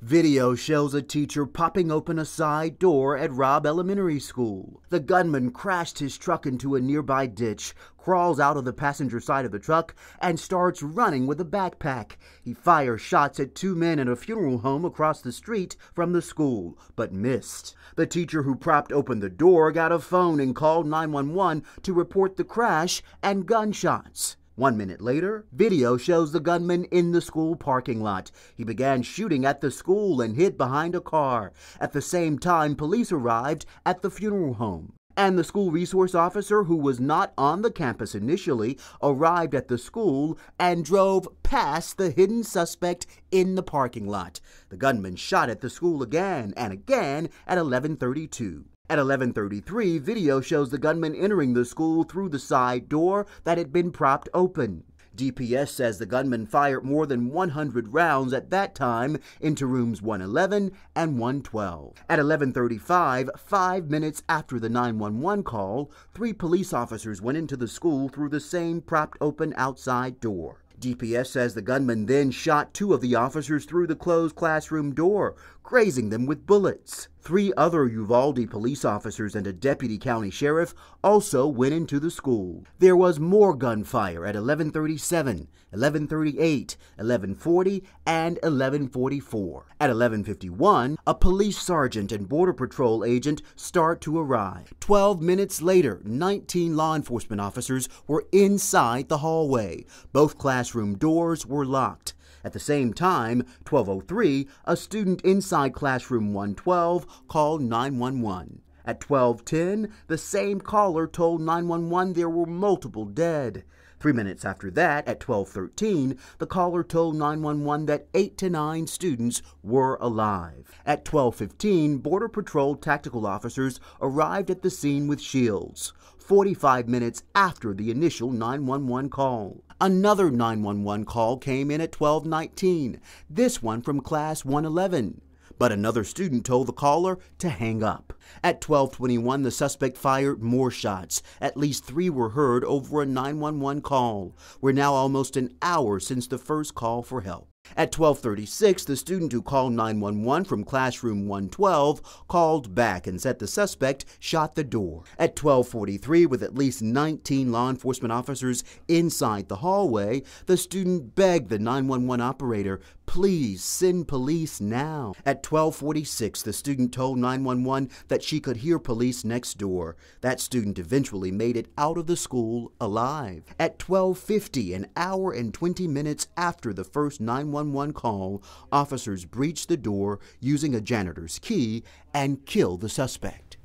Video shows a teacher popping open a side door at Robb Elementary School. The gunman crashed his truck into a nearby ditch, crawls out of the passenger side of the truck, and starts running with a backpack. He fires shots at two men in a funeral home across the street from the school, but missed. The teacher who propped open the door got a phone and called 911 to report the crash and gunshots. One minute later, video shows the gunman in the school parking lot. He began shooting at the school and hid behind a car. At the same time, police arrived at the funeral home. And the school resource officer, who was not on the campus initially, arrived at the school and drove past the hidden suspect in the parking lot. The gunman shot at the school again and again at 1132. At 11:33, video shows the gunman entering the school through the side door that had been propped open. DPS says the gunman fired more than 100 rounds at that time into rooms 111 and 112. At 11:35, 5 minutes after the 911 call, three police officers went into the school through the same propped open outside door. DPS says the gunman then shot two of the officers through the closed classroom door, grazing them with bullets. Three other Uvalde police officers and a deputy county sheriff also went into the school. There was more gunfire at 1137, 1138, 1140, and 1144. At 1151, a police sergeant and border patrol agent start to arrive. 12 minutes later, 19 law enforcement officers were inside the hallway. Both classroom doors were locked. At the same time, 1203, a student inside classroom 112 called 911. At 1210, the same caller told 911 there were multiple dead. Three minutes after that, at 1213, the caller told 911 that 8 to 9 students were alive. At 1215, Border Patrol tactical officers arrived at the scene with shields. 45 minutes after the initial 911 call. Another 911 call came in at 1219, this one from class 111 but another student told the caller to hang up. At 1221, the suspect fired more shots. At least three were heard over a 911 call. We're now almost an hour since the first call for help. At 1236, the student who called 911 from classroom 112 called back and said the suspect shot the door. At 1243, with at least 19 law enforcement officers inside the hallway, the student begged the 911 operator, please send police now. At 1246, the student told 911 that she could hear police next door. That student eventually made it out of the school alive. At 1250, an hour and 20 minutes after the first 911 call, officers breached the door using a janitor's key and killed the suspect.